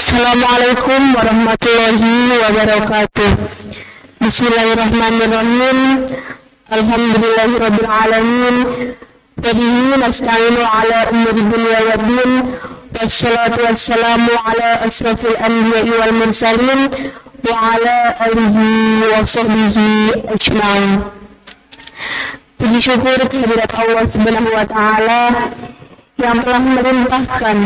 السلام عليكم ورحمة الله وبركاته بسم الله الرحمن الرحيم الحمد لله رب العالمين به نستعين على أمور الدنيا والدين والصلاة والسلام على أشرف الأنبياء والمرسلين وعلى آله وصحبه أجمعين Puji syukur kehadirat Allah Subhanahu wa Ta'ala yang telah merintahkan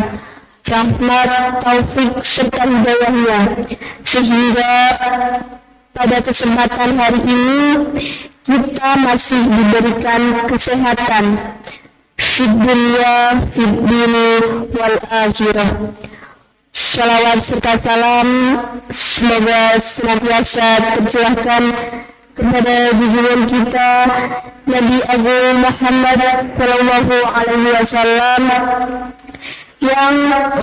rahmat, taufik serta hidayahnya. Sehingga pada kesempatan hari ini kita masih diberikan kesehatan. Fid dunya fid dini wal akhirah. Salawat serta salam semoga senantiasa tercurahkan kepada junjungan kita Nabi Agung Muhammad Sallallahu Alaihi Wasallam yang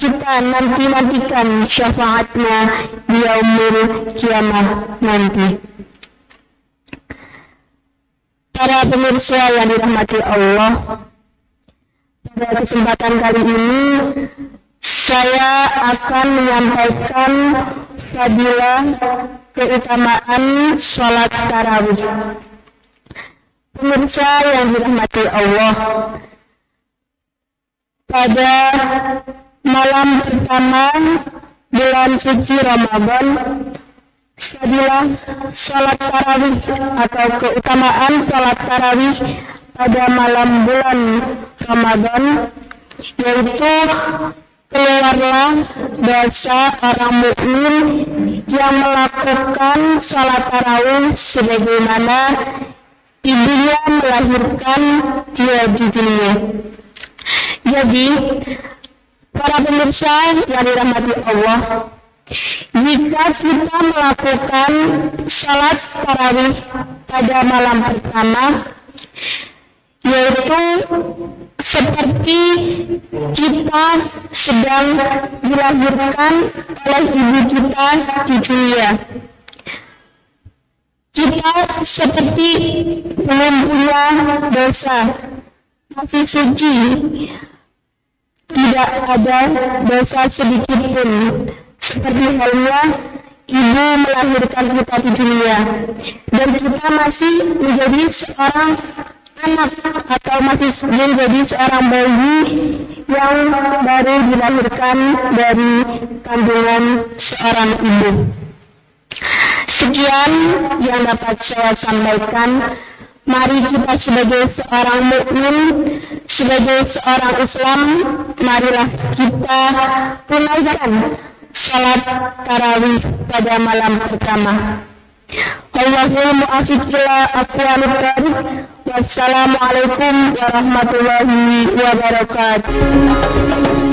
kita nanti-nantikan syafaatnya di yaumul kiamah nanti. Para pemirsa yang dirahmati Allah, pada kesempatan kali ini saya akan menyampaikan fadilah keutamaan sholat tarawih. Pemirsa yang dirahmati Allah, pada malam pertama bulan suci Ramadan, fadilah sholat tarawih atau keutamaan sholat tarawih pada malam bulan Ramadan, yaitu keluarlah dosa orang mukmin yang melakukan sholat tarawih sebagaimana ibunya melahirkan dia di dunia. Jadi, para pemirsa yang dirahmati Allah, jika kita melakukan sholat tarawih pada malam pertama, yaitu seperti kita sedang dilahirkan oleh ibu kita di dunia. Kita seperti belum punya dosa, masih suci, tidak ada dosa sedikit pun. Seperti halnya ibu melahirkan kita di dunia, dan kita masih menjadi seorang anak atau masih menjadi seorang bayi yang baru dilahirkan dari kandungan seorang ibu. Sekian yang dapat saya sampaikan. Mari kita sebagai seorang mukmin, sebagai seorang Islam, marilah kita tunaikan salat tarawih pada malam pertama. Allahumma mu'afiq ila aqwamit Wassalamualaikum warahmatullahi wabarakatuh.